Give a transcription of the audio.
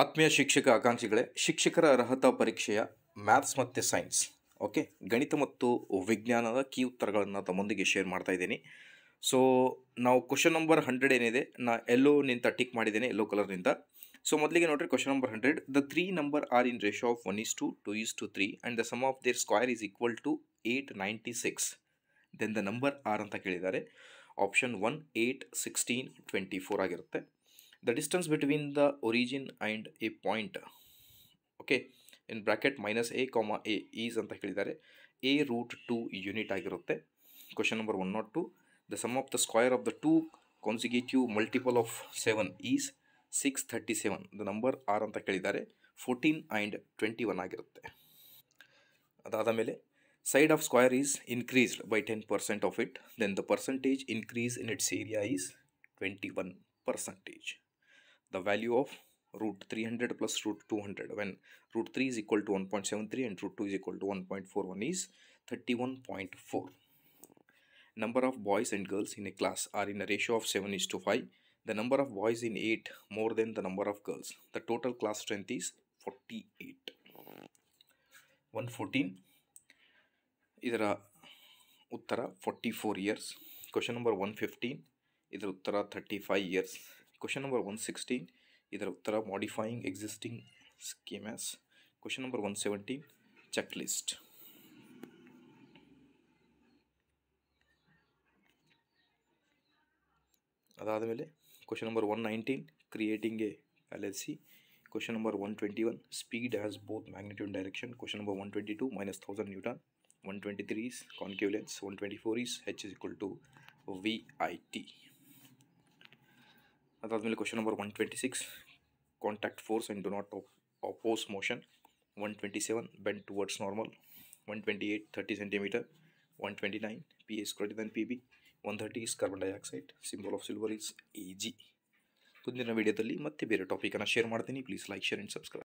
ಆತ್ಮೀಯ ಶಿಕ್ಷಕ ಆಕಾಂಕ್ಷಿಗಳೇ, ಶಿಕ್ಷಕರ ಅರ್ಹತಾ ಪರೀಕ್ಷೆಯ ಮ್ಯಾಥ್ಸ್ ಮತ್ತು ಸೈನ್ಸ್, ಓಕೆ? ಗಣಿತ ಮತ್ತು ವಿಜ್ಞಾನದ ಕೀ ಉತ್ತರಗಳನ್ನು ತಮ್ಮೊಂದಿಗೆ ಶೇರ್ ಮಾಡ್ತಾ ಇದ್ದೀನಿ. ಸೊ ನಾವು ಕ್ವಶನ್ ನಂಬರ್ ಹಂಡ್ರೆಡ್ ಏನಿದೆ, ನಾ ಎಲ್ಲೋ ನಿಂತ ಟಿಕ್ ಮಾಡಿದ್ದೇನೆ, ಎಲ್ಲೋ ಕಲರ್ನಿಂದ ಸೊ ಮೊದಲಿಗೆ ನೋಡಿರಿ question number hundred the three number are in ratio of one is to two is to three and the sum of their square is equal to eight ninety six then the number are ಅಂತ ಕೇಳಿದ್ದಾರೆ. Option one eight sixteen twenty four ಆಗಿರುತ್ತೆ. The distance between the origin and a point okay in bracket minus a comma a is ಅಂತ ಹೇಳಿದ್ದಾರೆ. A root two unit ಆಗಿರುತ್ತೆ. Question number one naught two the sum of the square of the two consecutive multiple of seven is six thirty seven the number are ಅಂತ ಕೇಳಿದ್ದಾರೆ fourteen and twenty one ಆಗಿರುತ್ತೆ. ಅದಾದ ಮೇಲೆ side of square is increased by ten percent of it then the percentage increase in its area is twenty one percentage the value of root 300 plus root 200 when root 3 is equal to 1.73 and root 2 is equal to 1.41 is 31.4 number of boys and girls in a class are in a ratio of 7 is to 5 the number of boys in 8 more than the number of girls the total class strength is 48 114 ಇದರ ಉತ್ತರ forty four years question number one fifteen ಇದರ ಉತ್ತರ thirty five years question number one sixteen ಇದರ ಉತ್ತರ modifying existing schemas question number one seventeen check list ಅದಾದ ಮೇಲೆ question number one nineteen creating a L L C question number one twenty one speed has both magnitude direction question number one twenty two minus thousand newton one twenty three is concave lens 124 is h is equal to vit ಅದಾದಮೇಲೆ question number one twenty six contact force and do not oppose motion one twenty seven bend towards normal one twenty eight thirty centimetre one twenty nine P S greater than P B one thirty is carbon dioxide symbol of silver is A G ಮುಂದಿನ ವಿಡಿಯೋದಲ್ಲಿ ಮತ್ತೆ ಬೇರೆ ಟಾಪಿಕನ್ನು share ಮಾಡ್ತೀನಿ please like share and subscribe